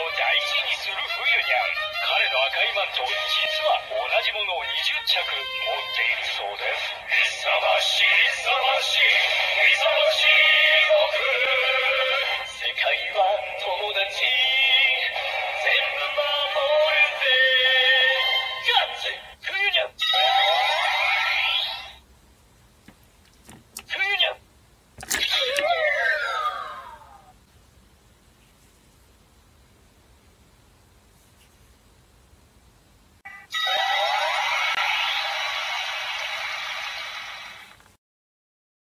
を大事にする冬にゃん彼の赤いマント実は同じものを20着持っているそうです。勇ましい勇ましい。勇ましい。僕世界は友達。全部守るぜガッツ冬にゃん